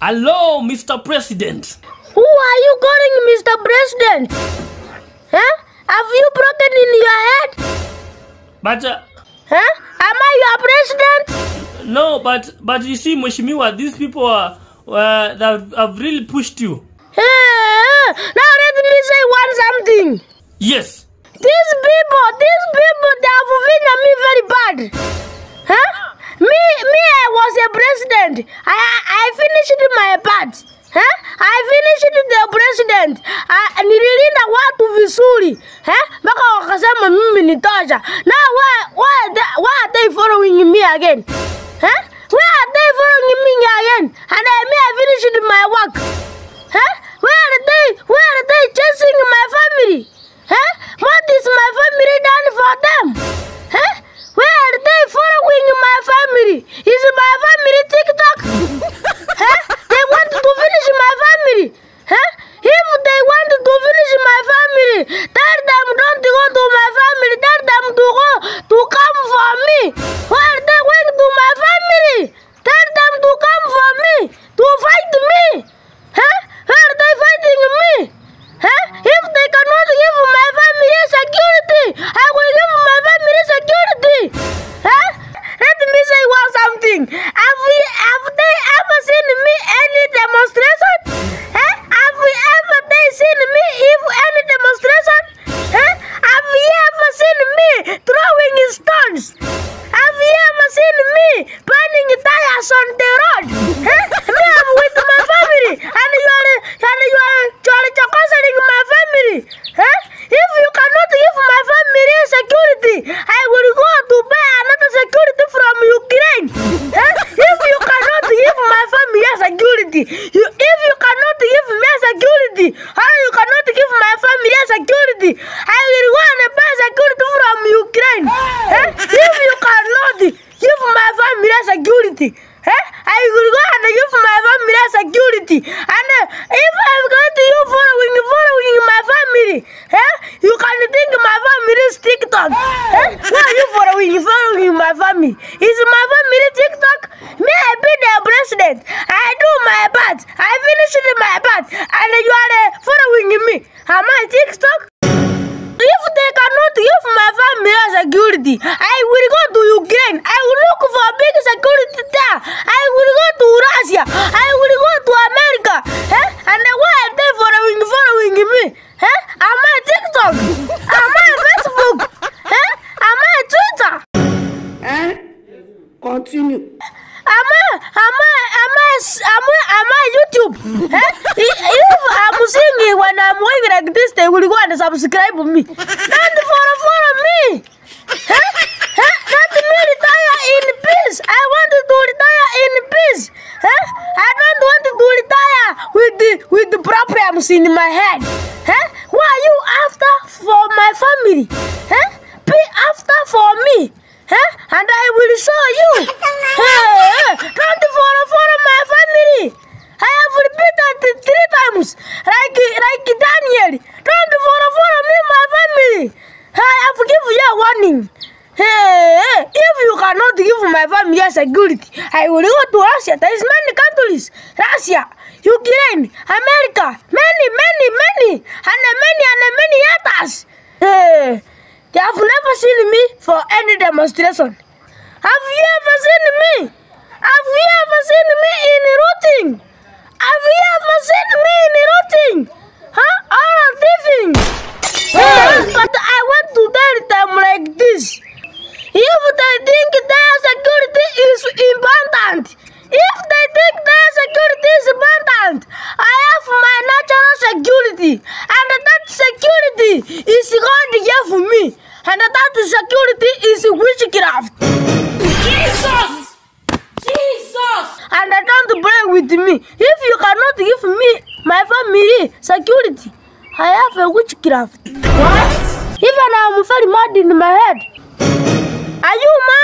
Hello, Mr. President. Who are you calling Mr. President? Huh? Have you broken in your head? But uh, Huh? Am I your president? no, but but you see, Mheshimiwa, these people are uh, that have really pushed you. Hey, now let me say one something. Yes. These people, these people, they have offended me very bad. Huh? Me, me, president. I, I, finished my part. Huh? I finished the president. I, nililinda watu vizuri. Mpaka wakasema mimi ni tosha. Now why, why, they, why are they following me again? Huh? Why are they following me again? And I, mean I finished my work. Huh? Where are they? Where are they chasing my family? Huh? What is my family done for them? taartaam runtigooduma security, huh? I will go and give my family security. And uh, if I'm going to you following following my family, huh? You can think my family is TikTok. Eh? Huh? Why are you following following my family? Is my family TikTok? Me, I be the president. I do my part. I finished my part, and you are security, I will go to Ukraine. I will look for big security there. I will go to Russia. I will go to America. Eh? And why are they following following me? Eh? Am I TikTok? Am I Facebook? Eh? Am I Twitter? Hein? Continue. Am I, am I, am I, am I, am I YouTube? Eh? If I'm singing when I'm going like this, they will go and subscribe me. Don't follow, follow me. Eh? Eh? Let me retire in peace. I want to retire in peace. Eh? I don't want to retire with the with the problems in my head. Eh? Who are you after for my family? Eh? Be after for me. Eh? And I will show you. Hey, don't follow, follow my family. I have repeated three times, like like Daniel. Don't follow, follow me, my family. I have given you a warning. Hey, if you cannot give my family security, I will go to Russia. There is many countries. Russia, Ukraine, America, many, many, many, and many, and many others. Hey, they have never seen me for any demonstration. Have you ever seen me? Have you ever seen me in routing? Have you ever seen me in routing? Huh? Or thieving? Hey, but I want to tell them like this. If they think their security is important, if they think their security is important, I have my natural security, and that security is God gave me, and that security is witchcraft. Jesus! Jesus! And I don't play with me. If you cannot give me my family security, I have a witchcraft. What? Even I'm very mad in my head. Are you mad?